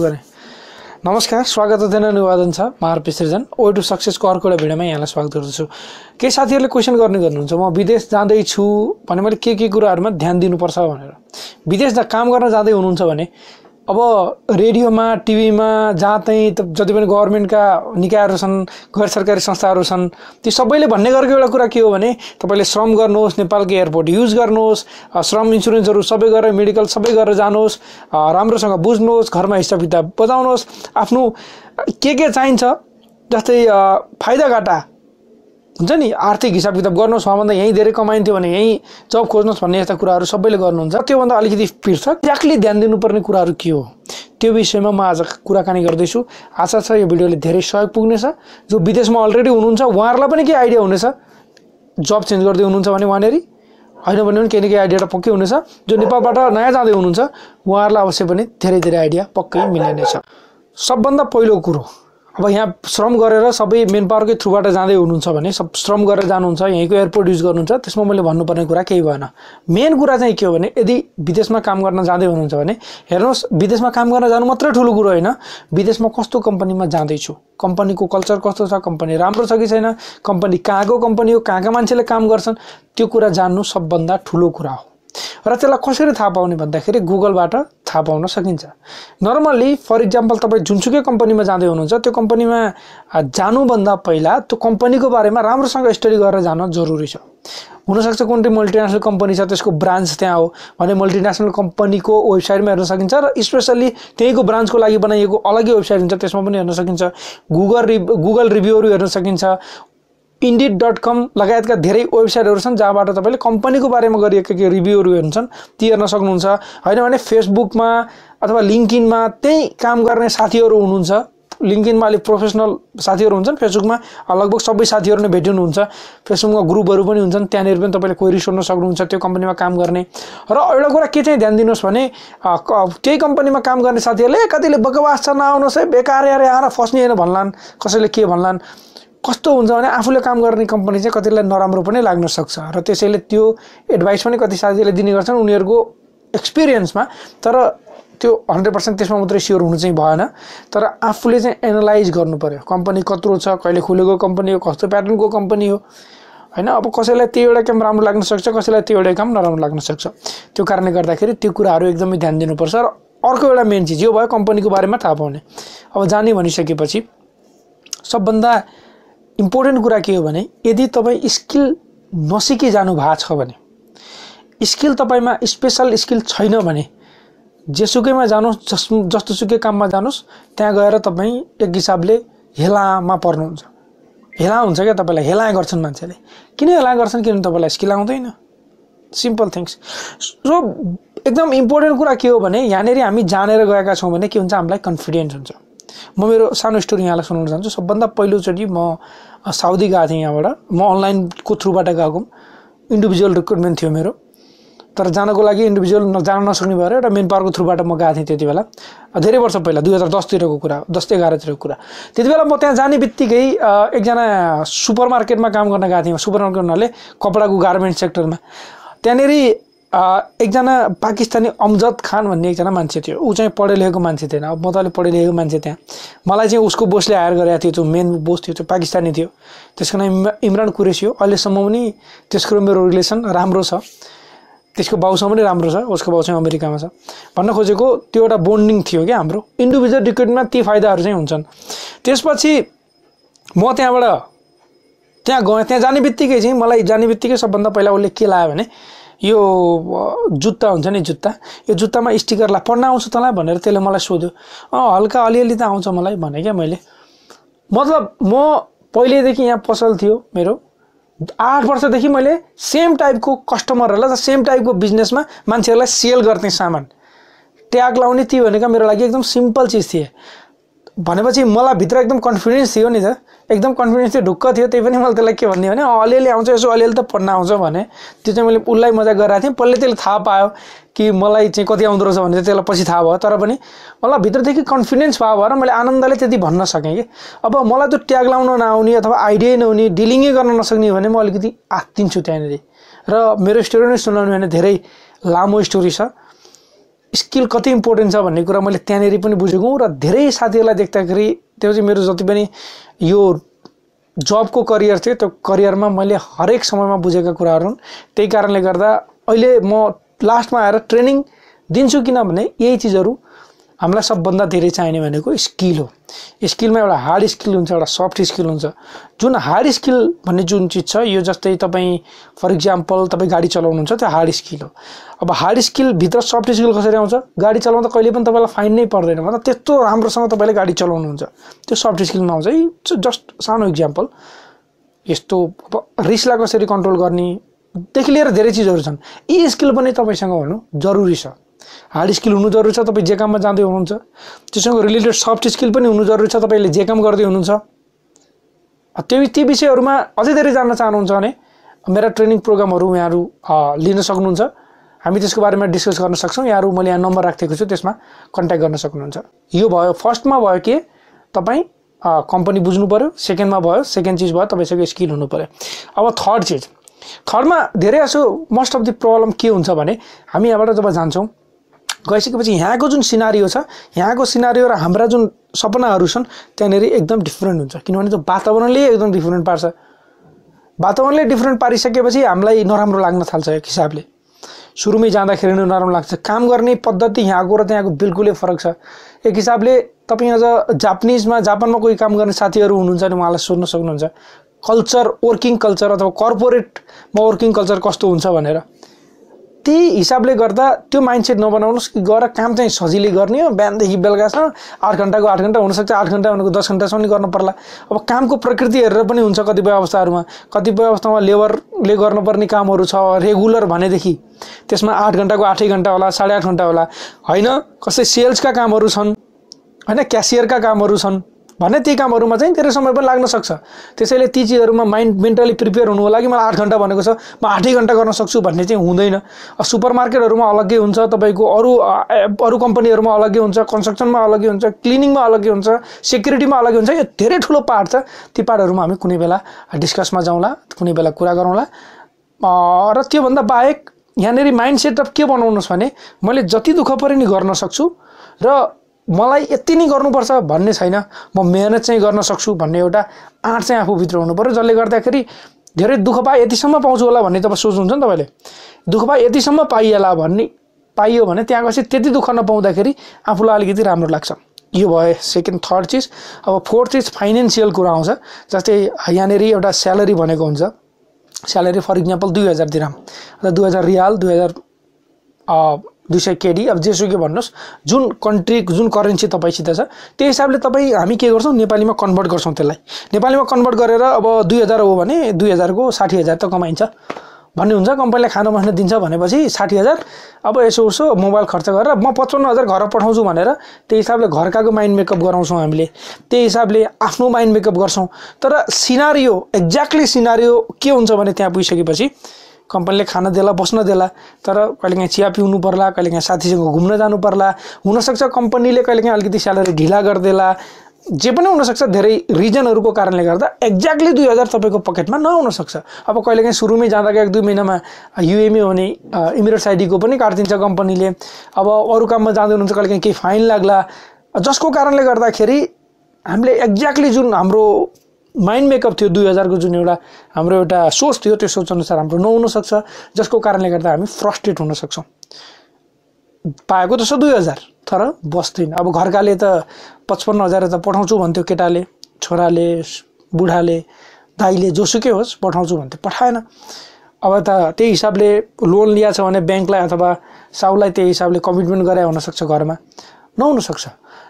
गरेँ। नमस्कार स्वागत अध्ययन अनुवादन छ महारपी सृजन। ओ टु सक्सेसको अर्को एउटा भिडियोमा यहाँलाई स्वागत गर्दछु। केही साथीहरूले क्वेसन गर्ने गर्नुहुन्छ म विदेश जाँदैछु भने मैले के के कुराहरूमा ध्यान दिनुपर्छ भनेर। विदेश काम गर्न जाँदै हुनुहुन्छ भने अब रेडियोमा टिभीमा जहाँ चाहिँ जति पनि गभर्मेन्टका निकायहरू छन् गैर सरकारी संस्थाहरू छन् ती सबैले भन्ने गरेको एउटा कुरा के हो भने तपाईँले श्रम गर्नुहोस् नेपालको एयरपोर्ट युज गर्नुहोस् श्रम इन्सुरेन्सहरू सबै गरेर मेडिकल सबै गरेर जानुहोस् राम्रोसँग बुझ्नुहोस् घरमा हिसाब किताब बजाउनुहोस् आफ्नो के के चाहिन्छ जस्तै फाइदा घाटा। हुन्छ नि आर्थिक हिसाब किताब गर्नुहोस् वहाँभन्दा यहीँ धेरै कमाइन्थ्यो भने यहीँ जब खोज्नुहोस् भन्ने यस्ता कुराहरू सबैले गर्नुहुन्छ। त्योभन्दा अलिकति पिर्छ एक्ज्याक्टली ध्यान दिनुपर्ने कुराहरू के हो? त्यो विषयमा म आज कुराकानी गर्दैछु। आशा छ यो भिडियोले धेरै सहयोग पुग्नेछ। जो विदेशमा अलरेडी हुनुहुन्छ उहाँहरूलाई पनि के आइडिया हुनेछ। जब चेन्ज गर्दै हुनुहुन्छ भने वहाँनिर। होइन भने पनि केही न केही आइडिया त पक्कै हुनेछ। जो नेपालबाट नयाँ जाँदै हुनुहुन्छ उहाँहरूलाई अवश्य पनि धेरै धेरै आइडिया पक्कै मिल्ने नै छ सबभन्दा पहिलो कुरो अब यहाँ श्रम गरेर सबै मेन पावरकै थ्रुबाट जाँदै हुनुहुन्छ भने सब श्रम गरेर जानुहुन्छ यहीँको एयरपोर्ट युज गर्नुहुन्छ त्यसमा मैले भन्नुपर्ने कुरा केही भएन। मेन कुरा चाहिँ के हो भने यदि विदेशमा काम गर्न जाँदै हुनुहुन्छ भने हेर्नुहोस् विदेशमा काम गर्न जानु मात्रै ठुलो कुरो होइन। विदेशमा कस्तो कम्पनीमा जाँदैछु? कम्पनीको कल्चर कस्तो छ? कम्पनी राम्रो छ कि छैन? कम्पनी कहाँको कम्पनी हो? कहाँका मान्छेले काम गर्छन्? त्यो कुरा जान्नु सबभन्दा ठुलो कुरा हो। र त्यसलाई कसरी थाहा पाउने भन्दाखेरि गुगलबाट थाहा पाउन सकिन्छ। नर्मल्ली फर इक्जाम्पल तपाईँ जुनसुकै कम्पनीमा जाँदै हुनुहुन्छ त्यो कम्पनीमा जानुभन्दा पहिला त्यो कम्पनीको बारेमा राम्रोसँग स्टडी गरेर जान जरुरी छ। हुनसक्छ कुन चाहिँ मल्टिनेसनल कम्पनी छ त्यसको ब्रान्च त्यहाँ हो भने मल्टिनेसनल कम्पनीको वेबसाइटमा हेर्न सकिन्छ र स्पेसल्ली त्यहीँको ब्रान्चको लागि बनाइएको अलग्गै वेबसाइट हुन्छ त्यसमा पनि हेर्न सकिन्छ। गुगल रि गुगल रिभ्यूहरू हेर्न सकिन्छ। इन्डिड डट कम लगायतका धेरै वेबसाइटहरू छन् जहाँबाट तपाईँले कम्पनीको बारेमा गरिएका के रिभ्यूहरू हुन्छन् ती हेर्न सक्नुहुन्छ। होइन भने फेसबुकमा अथवा लिङ्किनमा त्यही काम गर्ने साथीहरू हुनुहुन्छ। लिङ्किनमा अलिक प्रोफेसनल साथीहरू हुन्छन् फेसबुकमा लगभग सबै साथीहरू नै भेट्नुहुन्छ फेसबुकमा ग्रुपहरू पनि हुन्छन् त्यहाँनिर पनि तपाईँले क्वेरी सोध्न सक्नुहुन्छ त्यो कम्पनीमा काम गर्ने। र एउटा कुरा के चाहिँ ध्यान दिनुहोस् भने त्यही कम्पनीमा काम गर्ने साथीहरूले "ए, कतिले बकवास छ नआउनुहोस् है बेकार यार आएर फस्ने होइन भन्लान्। कसैले के भन्लान्? कस्तो हुन्छ भने आफूले काम गर्ने कम्पनी चाहिँ कतिलाई नराम्रो पनि लाग्न सक्छ। र त्यसैले त्यो एडभाइस पनि कति साथीहरूले दिने गर्छन् उनीहरूको एक्सपिरियन्समा तर त्यो हन्ड्रेड पर्सेन्ट त्यसमा मात्रै स्योर हुनु चाहिँ भएन। तर आफूले चाहिँ एनालाइज गर्नु पऱ्यो कम्पनी कत्रो छ कहिले खुलेको कम्पनी हो कस्तो प्याटर्नको कम्पनी हो होइन? अब कसैलाई त्यो एउटा काम राम्रो लाग्न सक्छ कसैलाई त्यो एउटा काम नराम्रो लाग्न सक्छ। त्यो कारणले गर्दाखेरि त्यो कुराहरू एकदमै ध्यान दिनुपर्छ। र अर्को एउटा मेन चिज यो भयो कम्पनीको बारेमा थाहा पाउने। अब जाने भनिसकेपछि सबभन्दा इम्पोर्टेन्ट कुरा के हो भने यदि तपाईँ स्किल नसिकी जानु भएको छ भने स्किल तपाईँमा स्पेसल स्किल छैन भने जेसुकैमा जानुहोस् जस जस्तोसुकै काममा जानुहोस् त्यहाँ गएर तपाईँ एक हिसाबले हेलामा पर्नुहुन्छ। हेला हुन्छ क्या तपाईँलाई हेला गर्छन् मान्छेले। किन हेला गर्छन्? किनभने तपाईँलाई स्किल आउँदैन। सिम्पल थिङ्स सो एकदम इम्पोर्टेन्ट कुरा के हो भने यहाँनिर हामी जानेर गएका छौँ भने के हुन्छ? हामीलाई कन्फिडेन्स हुन्छ। म मेरो सानो स्टोरी यहाँलाई सुनाउन चाहन्छु। सबभन्दा पहिलोचोटि म साउदी गएको थिएँ यहाँबाट। म अनलाइनको थ्रुबाट गएको। इन्डिभिजुअल रिक्रुटमेन्ट थियो मेरो। तर जानको लागि इन्डिभिजुअल जान नसक्ने भएर एउटा मेन पावरको थ्रुबाट म गएको थिएँ त्यति बेला। धेरै वर्ष पहिला दुई हजार दसतिरको कुरा दस एघारतिरको कुरा। त्यति बेला म त्यहाँ जाने बित्तिकै एकजना सुपर मार्केटमा काम गर्न गएको थिएँ। सुपर मार्केट भन्नाले कपडाको गार्मेन्ट सेक्टरमा। त्यहाँनिर एकजना पाकिस्तानी अमजद खान भन्ने एकजना मान्छे थियो। ऊ चाहिँ पढे लेखेको मान्छे थिएन। अब म त अलिक पढे लेखेको मान्छे त्यहाँ। मलाई चाहिँ उसको बोसले हायर गरेको थियो त्यो मेन बोस थियो त्यो पाकिस्तानी थियो। त्यसको नाम इम- इमरान कुरेसी हो। अहिलेसम्म पनि त्यसको मेरो रिलेसन राम्रो छ। त्यसको बाउसँग पनि राम्रो छ। उसको बाउ चाहिँ अमेरिकामा छ। भन्न खोजेको त्यो एउटा बोन्डिङ थियो क्या हाम्रो। इन्डिभिजुअल रिक्रुटमा ती फाइदाहरू चाहिँ हुन्छन्। त्यसपछि म त्यहाँबाट त्यहाँ गएँ। त्यहाँ जाने बित्तिकै चाहिँ मलाई जाने बित्तिकै सबभन्दा पहिला उसले के लायो भने यो जुत्ता हुन्छ नि जुत्ता? यो जुत्तामा स्टिकर ला पढ्न आउँछ तँलाई भनेर त्यसले मलाई सोध्यो। अँ हल्का अलिअलि त आउँछ मलाई भने क्या मैले। मतलब म पहिल्यैदेखि यहाँ पसल थियो मेरो। आठ वर्षदेखि मैले सेम टाइपको कस्टमरहरूलाई सेम टाइपको बिजनेसमा मान्छेहरूलाई सेल गर्ने सामान। ट्याग लाउने ती भनेको मेरो लागि एकदम सिम्पल चिज थिए। भनेपछि मलाई भित्र एकदम कन्फिडेन्स थियो नि त। एकदम कन्फिडेन्स थियो ढुक्क थियो त्यही पनि मैले त्यसलाई के भन्ने भने अलिअलि आउँछ यसो अलिअलि त पढ्न आउँछ भने। त्यो चाहिँ मैले उसलाई मजाक गरिरहेको थिएँ पहिला त्यसले थाहा पायो कि मलाई चाहिँ कति आउँदो रहेछ भने त्यसलाई पछि थाहा भयो। तर पनि मलाई भित्रदेखि कन्फिडेन्स भयो भएर मैले आनन्दले त्यति भन्न सकेँ कि। अब मलाई त्यो ट्याग लाउन नआउने अथवा आइडिया नहुने डिलिङै गर्न नसक्ने भने म अलिकति आत्तिन्छु त्यहाँनिर। र मेरो स्टोरी नै सुनाउनु भने धेरै लामो स्टोरी छ। स्किल कति इम्पोर्टेन्ट छ भन्ने कुरा मैले त्यहाँनिर पनि बुझेको र धेरै साथीहरूलाई देख्दाखेरि त्यो चाहिँ मेरो जति पनि यो जबको करियर थियो त्यो करियरमा मैले हरेक समयमा बुझेका कुराहरू हुन्। त्यही कारणले गर्दा अहिले म लास्टमा आएर ट्रेनिङ दिन्छु किनभने यही चिजहरू हामीलाई सबभन्दा धेरै चाहिने भनेको स्किल हो। स्किलमा एउटा हार्ड स्किल हुन्छ एउटा सफ्ट स्किल हुन्छ। जुन हार्ड स्किल भन्ने जुन चिज छ यो जस्तै तपाईँ फर इक्जाम्पल तपाईँ गाडी चलाउनुहुन्छ त्यो हार्ड स्किल हो। अब हार्ड स्किलभित्र सफ्ट स्किल कसरी आउँछ? गाडी चलाउँदा कहिले पनि तपाईँलाई फाइन नै पर्दैन। मतलब त्यस्तो राम्रोसँग तपाईँले गाडी चलाउनुहुन्छ। त्यो सफ्ट स्किलमा आउँछ। है जस्ट सानो इक्जाम्पल यस्तो अब रिसलाई कसरी कन्ट्रोल गर्नेदेखि लिएर धेरै चिजहरू छन्। यी स्किल पनि तपाईँसँग हुनु जरुरी छ। हार्ड स्किल हुनु जरुरी छ तपाईँ जे काममा जाँदै हुनुहुन्छ। त्योसँग रिलेटेड सफ्ट स्किल पनि हुनु जरुरी छ तपाईँले जे काम गर्दै हुनुहुन्छ। त्यो ती विषयहरूमा अझै धेरै जान्न चाहनुहुन्छ भने मेरा ट्रेनिङ प्रोग्रामहरू यहाँहरू लिन सक्नुहुन्छ। हामी त्यसको बारेमा डिस्कस गर्न सक्छौँ। यहाँहरू मैले यहाँ नम्बर राखिदिएको छु त्यसमा कन्ट्याक्ट गर्न सक्नुहुन्छ। यो भयो फर्स्टमा भयो के? तपाईँ कम्पनी बुझ्नु पऱ्यो सेकेन्डमा भयो सेकेन्ड चिज भयो तपाईँसँग स्किल हुनु पऱ्यो अब थर्ड चिज। थर्डमा धेरै जसो मोस्ट अफ दि प्रब्लम के हुन्छ भने हामी यहाँबाट जब जान्छौँ गइसकेपछि यहाँको जुन सिनारियो छ यहाँको सिनारियो र हाम्रा जुन सपनाहरू छन् त्यहाँनिर एकदम डिफ्रेन्ट हुन्छ। किनभने त्यो वातावरणले एकदम डिफ्रेन्ट पार्छ। वातावरणले डिफ्रेन्ट पारिसकेपछि हामीलाई नराम्रो लाग्न थाल्छ एक हिसाबले। सुरुमै जाँदाखेरि नै नराम्रो लाग्छ। काम गर्ने पद्धति यहाँको र त्यहाँको बिल्कुलै फरक छ। एक हिसाबले तपाईँ अझ जापानिजमा जापानमा कोही काम गर्ने साथीहरू हुनुहुन्छ भने उहाँलाई सोध्न सक्नुहुन्छ। कल्चर वर्किङ कल्चर अथवा कर्पोरेटमा वर्किङ कल्चर कस्तो हुन्छ भनेर। त्यही हिसाबले गर्दा त्यो माइन्डसेट नबनाउनुहोस् कि गएर काम चाहिँ सजिलै गर्ने हो बिहानदेखि बेलुकासम्म आठ घन्टाको आठ घन्टा हुनसक्छ आठ घन्टा भनेको दस घन्टासम्म गर्नु पर्ला। अब कामको प्रकृति हेरेर पनि हुन्छ कतिपय अवस्थाहरूमा। कतिपय अवस्थामा लेबरले गर्नुपर्ने कामहरू छ रेगुलर भनेदेखि। त्यसमा आठ घन्टाको आठै घन्टा होला साढे आठ घन्टा होला। होइन कसै सेल्सका कामहरू छन् होइन क्यासियरका कामहरू छन्। भने ती कामहरूमा चाहिँ धेरै समय पनि लाग्न सक्छ। त्यसैले ती चिजहरूमा माइन्ड मेन्टली प्रिपेयर हुनुको लागि मलाई आठ घन्टा भनेको छ म आठै घन्टा गर्न सक्छु भन्ने चाहिँ हुँदैन। सुपर मार्केटहरूमा अलग्गै हुन्छ तपाईँको अरू अरू कम्पनीहरूमा अलग्गै हुन्छ कन्स्ट्रक्सनमा अलग्गै हुन्छ क्लिनिङमा अलग्गै हुन्छ सेक्युरिटीमा अलग्गै हुन्छ यो धेरै ठुलो पार्ट छ। ती पार्टहरूमा हामी कुनै बेला डिस्कसमा जाउँला कुनै बेला कुरा गरौँला। र त्योभन्दा बाहेक यहाँनिर माइन्ड सेटअप के बनाउनुहोस् भने मैले जति दुःख परे नि गर्न सक्छु। र मलाई यति नै गर्नुपर्छ भन्ने छैन। म मेहनत चाहिँ गर्न सक्छु भन्ने एउटा आँट चाहिँ आफूभित्र हुनु पऱ्यो जसले गर्दाखेरि धेरै दुःख पाए यतिसम्म पाउँछु होला भन्ने तपाईँ सोच्नुहुन्छ नि तपाईँले। दुःख पाए यतिसम्म पाइएला भन्ने पाइयो भने त्यहाँ गएपछि त्यति दुःख नपाउँदाखेरि आफूलाई अलिकति राम्रो लाग्छ। यो भयो सेकेन्ड थर्ड चिज। अब फोर्थ चिज फाइनेन्सियल कुरा आउँछ जस्तै यहाँनिर एउटा स्यालेरी भनेको हुन्छ। स्यालेरी फर इक्जाम्पल दुई हजार दिराम। र दुई हजार रियाल दुई हजार दुई सय केडी। अब जेसुकै भन्नुहोस् जुन कन्ट्री जुन करेन्सी तपाईँसित छ त्यो हिसाबले तपाईँ हामी के गर्छौँ नेपालीमा कन्भर्ट गर्छौँ त्यसलाई। नेपालीमा कन्भर्ट गरेर अब दुई हजार हो भने दुई हजारको साठी हजार त कमाइन्छ। भन्ने हुन्छ कम्पनीले खाना बस्न दिन्छ भनेपछि साठी हजार। अब यसो उसो मोबाइल खर्च गरेर म पचपन्न हजार घर पठाउँछु भनेर त्यही हिसाबले घरकाको माइन्ड मेकअप गराउँछौँ हामीले। त्यही हिसाबले आफ्नो माइन्ड मेकअप गर्छौँ। तर सिनारियो एक्ज्याक्टली सिनारियो के हुन्छ भने त्यहाँ पुगिसकेपछि कम्पनीले खान देला बस्न देला तर कहिलेकाहीँ चिया पिउनु पर्ला कहिलेकाहीँ साथीसँग घुम्न जानु पर्ला हुनसक्छ कम्पनीले कहिलेकाहीँ अलिकति स्यालेरी ढिला गरिदेला जे पनि हुनसक्छ धेरै रिजनहरूको कारणले गर्दा एक्ज्याक्टली दुई हजार तपाईँको पकेटमा नहुनसक्छ। अब कहिलेकाहीँ सुरुमै जाँदाको एक दुई महिनामा युएमए हो भने इमिरेट्स आइडीको पनि काटिदिन्छ कम्पनीले। अब अरू काममा जाँदै हुनुहुन्छ कहिलेकाहीँ केही फाइन लाग्ला। जसको कारणले गर्दाखेरि हामीले एक्ज्याक्टली जुन हाम्रो माइन्ड मेकअप थियो दुई हजारको जुन एउटा हाम्रो एउटा सोच थियो त्यो सोच अनुसार हाम्रो नहुनसक्छ जसको कारणले गर्दा हामी फ्रस्ट्रेट हुन सक्छौँ पाएको त छ दुई हजार तर बस्दैन। अब घरकाले त पचपन्न हजार त पठाउँछु भन्थ्यो केटाले छोराले बुढाले दाइले जोसुकै होस् पठाउँछु भन्थ्यो। पठाएन। अब त त्यही हिसाबले लोन लिएको छ भने ब्याङ्कलाई अथवा साउलाई त्यही हिसाबले कमिटमेन्ट गराए हुनसक्छ घरमा। नहुनसक्छ।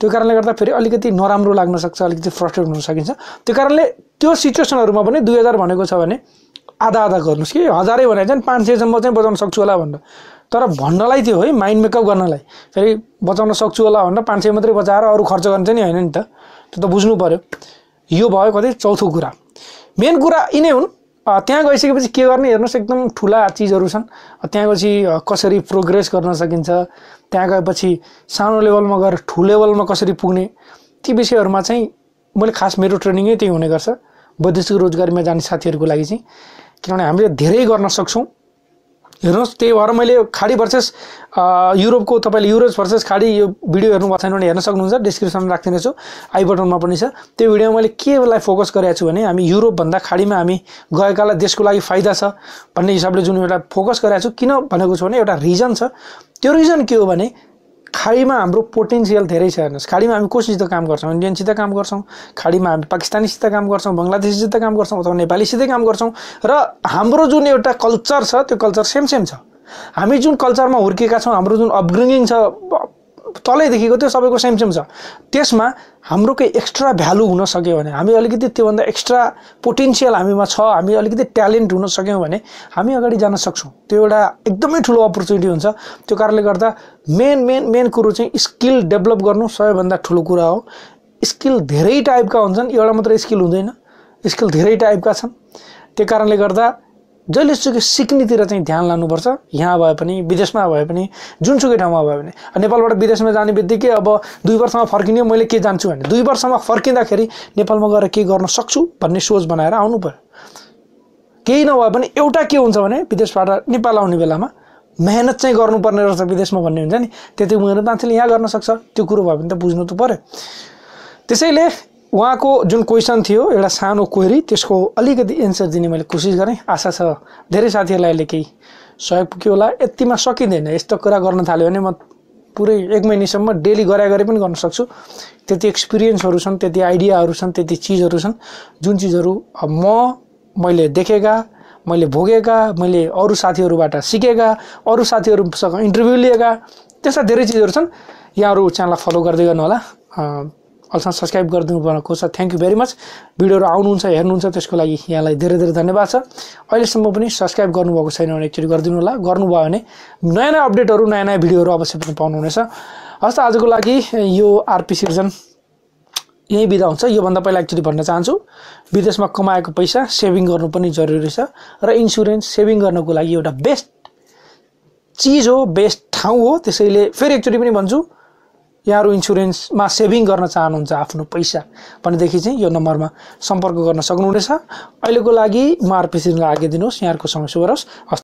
त्यो कारणले गर्दा फेरि अलिकति नराम्रो लाग्न सक्छ अलिकति फ्रस्ट्रेट हुन सकिन्छ। त्यो कारणले त्यो सिचुएसनहरूमा पनि दुई हजार भनेको छ भने आधा आधा गर्नुहोस् कि। हजारै भने चाहिँ पाँच सयसम्म चाहिँ बचाउन सक्छु होला भनेर। तर भन्नलाई त्यो है माइन्ड मेकअप गर्नलाई। फेरि बचाउन सक्छु होला भनेर पाँच सय मात्रै बचाएर अरू खर्च गर्ने चाहिँ नि होइन नि त। त्यो त बुझ्नु पऱ्यो यो भयो कतै चौथो कुरा। मेन कुरा यिनै हुन्। त्यहाँ गइसकेपछि के गर्ने हेर्नुहोस् एकदम ठुला चिजहरू छन्। त्यहाँ गएपछि कसरी प्रोग्रेस गर्न सकिन्छ। त्यहाँ गएपछि सानो लेभलमा गएर ठुलो लेभलमा कसरी पुग्ने। ती विषयहरूमा चाहिँ मैले खास मेरो ट्रेनिङै त्यही हुने गर्छ। वैदेशिक रोजगारीमा जाने साथीहरूको लागि चाहिँ। किनभने हामीले धेरै गर्न सक्छौँ। हेर्नुहोस् त्यही भएर मैले खाडी भर्सेस युरोपको तपाईँले युरोज भर्सेस खाडी यो भिडियो हेर्नु भएको छैन भने हेर्न सक्नुहुन्छ डिस्क्रिप्सनमा राखिदिने छु। आई बटनमा पनि छ। त्यो भिडियोमा मैले केलाई फोकस गरेको छु भने हामी युरोपभन्दा खाडीमा हामी गएकालाई देशको लागि फाइदा छ भन्ने हिसाबले जुन एउटा फोकस गरेको छु। किन भनेको छु भने एउटा रिजन छ। त्यो रिजन के हो भने खाडीमा हाम्रो पोटेन्सियल धेरै छ हेर्नुहोस्। खाडीमा हामी कोसित काम गर्छौँ? इन्डियनसित काम गर्छौँ। खाडीमा हामी पाकिस्तानीसित काम गर्छौँ बङ्गलादेशीसित काम गर्छौँ अथवा नेपालीसित काम गर्छौँ र हाम्रो जुन एउटा कल्चर छ त्यो कल्चर सेम सेम छ। हामी जुन कल्चरमा हुर्केका छौँ हाम्रो जुन अपब्रिङिङ छ तलैदेखिको त्यो सबैको सेम सेम छ। त्यसमा हाम्रो केही एक्स्ट्रा भ्यालु हुन सक्यो भने हामी अलिकति त्योभन्दा एक्स्ट्रा पोटेन्सियल हामीमा छ हामी अलिकति ट्यालेन्ट हुन सक्यौँ भने हामी अगाडि जान सक्छौँ। त्यो एउटा एकदमै ठुलो अपर्च्युनिटी हुन्छ। त्यो कारणले गर्दा मेन मेन मेन कुरो चाहिँ स्किल डेभलप गर्नु सबैभन्दा ठुलो कुरा हो। स्किल धेरै टाइपका हुन्छन् एउटा मात्र स्किल हुँदैन। स्किल धेरै टाइपका छन्। त्यो कारणले गर्दा जहिलेसुकै सिक्नेतिर चाहिँ ध्यान लानुपर्छ यहाँ भए पनि विदेशमा भए पनि जुनसुकै ठाउँमा भए पनि। नेपालबाट विदेशमा जाने बित्तिकै अब दुई वर्षमा फर्किने मैले के जान्छु भने दुई वर्षमा फर्किँदाखेरि नेपालमा गएर के गर्न सक्छु भन्ने सोच बनाएर आउनु पऱ्यो। केही नभए पनि एउटा के हुन्छ भने विदेशबाट नेपाल आउने बेलामा मेहनत चाहिँ गर्नुपर्ने रहेछ विदेशमा भन्ने हुन्छ नि। त्यति मेहनत मान्छेले यहाँ गर्न सक्छ। त्यो कुरो भयो भने त बुझ्नु त पऱ्यो। त्यसैले उहाँको जुन क्वेसन थियो एउटा सानो क्वेरी त्यसको अलिकति एन्सर दिने मैले कोसिस गरेँ। आशा छ धेरै साथीहरूलाई अहिले केही सहयोग पुग्यो होला। यतिमा सकिँदैन। यस्तो कुरा गर्न थाल्यो भने म पुरै एक महिनासम्म डेली गरा गरे पनि गर्न सक्छु। त्यति एक्सपिरियन्सहरू छन् त्यति आइडियाहरू छन् त्यति चिजहरू छन्। जुन चिजहरू म मैले देखेका मैले भोगेका मैले अरू साथीहरूबाट सिकेका अरू साथीहरूसँग इन्टरभ्यू लिएका त्यस्ता धेरै चिजहरू छन्। यहाँहरू च्यानललाई फलो गर्दै गर्नु अहिलेसम्म सब्सक्राइब गरिदिनु भएको छ। थ्याङ्क यू भेरी मच भिडियोहरू आउनुहुन्छ हेर्नुहुन्छ त्यसको लागि यहाँलाई धेरै धेरै धन्यवाद छ। अहिलेसम्म पनि सब्सक्राइब गर्नुभएको छैन भने एकचोटि गरिदिनु होला। गर्नुभयो भने नयाँ नयाँ अपडेटहरू नयाँ नयाँ भिडियोहरू अवश्य पनि पाउनुहुनेछ। हस् त आजको लागि यो आरपी सिटिजन यहीँ बिदा हुन्छ। योभन्दा पहिला एक्चुली भन्न चाहन्छु विदेशमा कमाएको पैसा सेभिङ गर्नु पनि जरुरी छ र इन्सुरेन्स सेभिङ गर्नको लागि एउटा बेस्ट चिज हो बेस्ट ठाउँ हो। त्यसैले फेरि एकचोटि पनि भन्छु यहाँहरू इन्सुरेन्समा सेभिङ गर्न चाहनुहुन्छ आफ्नो पैसा भनेदेखि चाहिँ यो नम्बरमा सम्पर्क गर्न सक्नुहुनेछ। अहिलेको लागि म आरपिसीलाई आगे दिनुहोस्। यहाँहरूको समय शुभ रहोस्